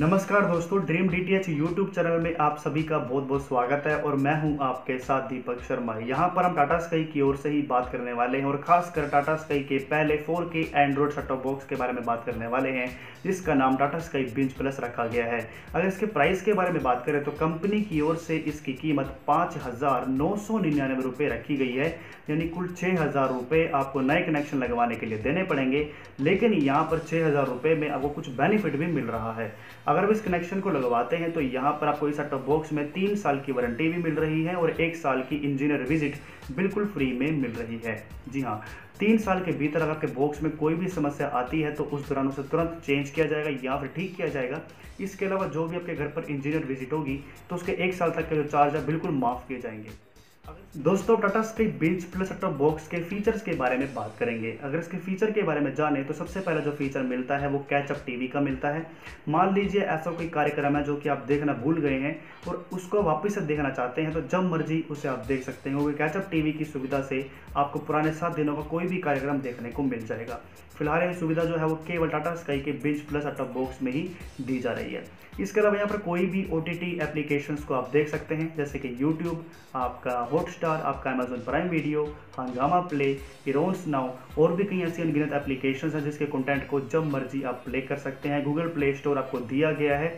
नमस्कार दोस्तों dream D T H YouTube channel में आप सभी का बहुत बहुत स्वागत है और मैं हूँ आपके साथ दीपक शर्मा। यहाँ पर हम टाटा स्काई की ओर से ही बात करने वाले हैं और खासकर टाटा स्काई के पहले 4K एंड्रॉयड सेटअप बॉक्स के बारे में बात करने वाले हैं, जिसका नाम टाटा स्काई बिंच प्लस रखा गया है। अगर इसके प्राइस के बारे में बात करें तो कंपनी की ओर से इसकी कीमत पाँच रखी गई है, यानी कुल छः हज़ार आपको नए कनेक्शन लगवाने के लिए देने पड़ेंगे। लेकिन यहाँ पर छः हज़ार में आपको कुछ बेनिफिट भी मिल रहा है। अगर आप इस कनेक्शन को लगवाते हैं तो यहाँ पर आपको इस सेटअप बॉक्स में तीन साल की वारंटी भी मिल रही है और एक साल की इंजीनियर विज़िट बिल्कुल फ्री में मिल रही है। जी हाँ तीन साल के भीतर अगर आपके बॉक्स में कोई भी समस्या आती है तो उस दौरान उसे तुरंत चेंज किया जाएगा या फिर ठीक किया जाएगा। इसके अलावा जो भी आपके घर पर इंजीनियर विज़िट होगी तो उसके एक साल तक के जो चार्ज है, बिल्कुल माफ़ किए जाएँगे। दोस्तों Tata Sky binge plus setup box के फीचर्स के बारे में बात करेंगे। अगर इसके फीचर के बारे में जाने तो सबसे पहला जो फीचर मिलता है, वो कैचअप टीवी का मिलता है। मान लीजिए ऐसा कोई कार्यक्रम है जो कि आप देखना भूल गए हैं और उसको वापस से देखना चाहते हैं तो जब मर्ज़ी उसे आप देख सकते हैं। कैचअप टीवी की सुविधा से आपको पुराने सात दिनों का कोई भी कार्यक्रम देखने को मिल जाएगा। फ़िलहाल ये सुविधा जो है, वो केवल टाटा स्काई के बिंच प्लस सेटअप बॉक्स में ही दी जा रही है। इसके अलावा यहाँ पर कोई भी ओ टी एप्लीकेशंस को आप देख सकते हैं, जैसे कि यूट्यूब आपका हॉटस्टार आपका Amazon Prime video Hungama play Eros now और भी कई ऐसी अनगिनत एप्लीकेशंस हैं जिसके कंटेंट को जब मर्ज़ी आप प्ले कर सकते हैं। गूगल प्ले स्टोर आपको दिया गया है।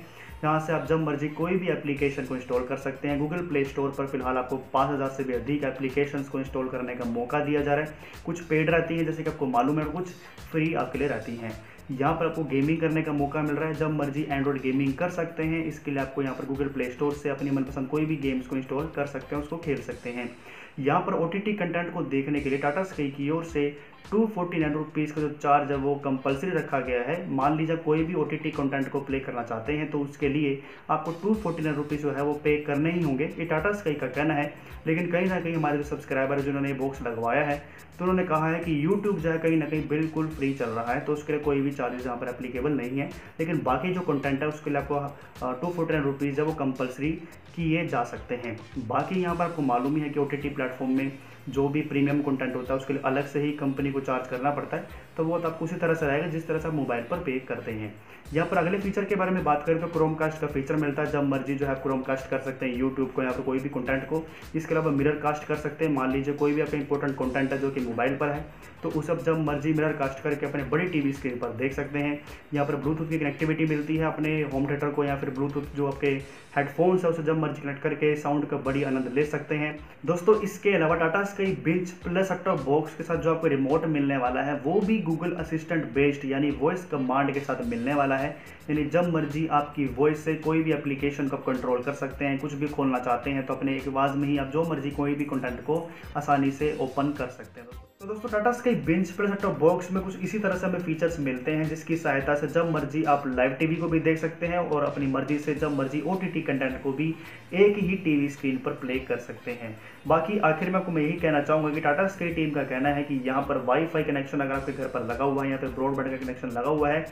यहाँ से आप जब मर्ज़ी कोई भी एप्लीकेशन को इंस्टॉल कर सकते हैं। गूगल प्ले स्टोर पर फ़िलहाल आपको 5000 से भी अधिक एप्लीकेशंस को इंस्टॉल करने का मौका दिया जा रहा है। कुछ पेड रहती हैं, जैसे कि आपको मालूम है, कुछ फ्री आपके लिए रहती हैं। यहाँ पर आपको गेमिंग करने का मौका मिल रहा है। जब मर्ज़ी एंड्रॉइड गेमिंग कर सकते हैं। इसके लिए आपको यहाँ पर गूगल प्ले स्टोर से अपनी मनपसंद कोई भी गेम्स को इंस्टॉल कर सकते हैं, उसको खेल सकते हैं। यहाँ पर ओटीटी कंटेंट को देखने के लिए टाटा स्काई की ओर से टू फोर्टी नाइन रुपीज़ का जो चार्ज है, वो कंपलसरी रखा गया है। मान लीजिए कोई भी ओ टी कंटेंट को प्ले करना चाहते हैं तो उसके लिए आपको टू फोर्टी नाइन रुपीज़ जो है, वो पे करने ही होंगे। ये टाटा स्काई का कहना है। लेकिन कहीं ना कहीं हमारे जो सब्सक्राइबर है, जिन्होंने बॉक्स लगवाया है तो उन्होंने कहा है कि यूट्यूब जो है कहीं ना कहीं बिल्कुल फ्री चल रहा है तो उसके लिए कोई भी चार्जेस यहाँ पर एप्लीकेबल नहीं है, लेकिन बाकी जो कंटेंट है उसके लिए आपको टू फोर्टी नाइन रुपीज़ है वो कंपलसरी किए जा सकते हैं। बाकी यहाँ पर आपको मालूम ही है कि ओ टी प्लेटफॉर्म में जो भी प्रीमियम कंटेंट होता है, उसके लिए अलग से ही कंपनी को चार्ज करना पड़ता है तो वो तो आपको उसी तरह से रहेगा जिस तरह से आप मोबाइल पर पे करते हैं। यहाँ पर अगले फीचर के बारे में बात करें तो क्रोम कास्ट का फीचर मिलता है, जब मर्ज़ी जो है क्रोम कास्ट कर सकते हैं यूट्यूब को या पर कोई भी कंटेंट को। इसके अलावा मिरर कास्ट कर सकते हैं। मान लीजिए कोई भी आपका इंपॉर्टेंट कंटेंट है जो कि मोबाइल पर है तो उस अब जब मर्ज़ी मिरर कास्ट करके अपने बड़ी टीवी स्क्रीन पर देख सकते हैं। यहाँ पर ब्लूटूथ की कनेक्टिविटी मिलती है अपने होम थिएटर को या फिर ब्लूटूथ जो आपके हेडफोन्स है, उसे जब मर्ज़ी कनेक्ट करके साउंड का बड़ी आनंद ले सकते हैं। दोस्तों, इसके अलावा Tata Sky binge plus setup box के साथ जो आपको रिमोट मिलने वाला है, वो भी गूगल असिस्टेंट बेस्ड यानी वॉइस कमांड के साथ मिलने वाला है। यानी जब मर्ज़ी आपकी वॉइस से कोई भी एप्लीकेशन को कंट्रोल कर सकते हैं, कुछ भी खोलना चाहते हैं तो अपने एक आवाज़ में ही आप जो मर्ज़ी कोई भी कंटेंट को आसानी से ओपन कर सकते हैं तो दोस्तों Tata Sky binge plus setup box में कुछ इसी तरह से हमें फीचर्स मिलते हैं, जिसकी सहायता से जब मर्ज़ी आप लाइव टीवी को भी देख सकते हैं और अपनी मर्ज़ी से जब मर्ज़ी ओटीटी कंटेंट को भी एक ही टीवी स्क्रीन पर प्ले कर सकते हैं। बाकी आखिर में आपको मैं यही कहना चाहूँगा कि टाटा स्काई टीम का कहना है कि यहाँ पर वाईफाई कनेक्शन अगर आपके घर पर लगा हुआ है या फिर ब्रॉडबैंड का कनेक्शन लगा हुआ है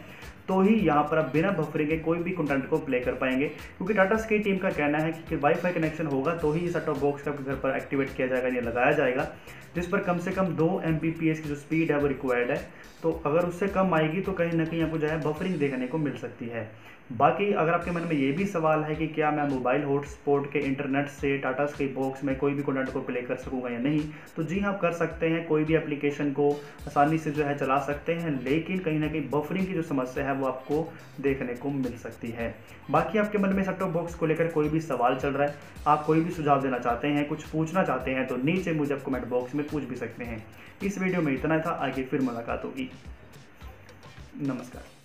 तो ही यहाँ पर आप बिना बफरिंग के कोई भी कंटेंट को प्ले कर पाएँगे। क्योंकि टाटा स्काई टीम का कहना है कि वाईफाई कनेक्शन होगा तो ही सेट टॉप बॉक्स आपके घर पर एक्टिवेट किया जाएगा या लगाया जाएगा, जिस पर कम से कम दो एमपीपीएस की जो स्पीड है वो रिक्वायर्ड है। तो अगर उससे कम आएगी तो कहीं ना कहीं आपको जो है बफरिंग देखने को मिल सकती है। बाकी अगर आपके मन में ये भी सवाल है कि क्या मैं मोबाइल हॉटस्पॉट के इंटरनेट से टाटा स्काई बॉक्स में कोई भी कंटेंट को प्ले कर सकूँगा या नहीं तो जी हाँ कर सकते हैं। कोई भी एप्लीकेशन को आसानी से जो है चला सकते हैं, लेकिन कहीं ना कहीं बफरिंग की जो समस्या है वो आपको देखने को मिल सकती है। बाकी आपके मन में सेटअप बॉक्स को लेकर कोई भी सवाल चल रहा है, आप कोई भी सुझाव देना चाहते हैं, कुछ पूछना चाहते हैं तो नीचे मुझे आप कमेंट बॉक्स में पूछ भी सकते हैं। इस वीडियो में इतना था। आगे फिर मुलाकात होगी। नमस्कार।